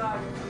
Sorry.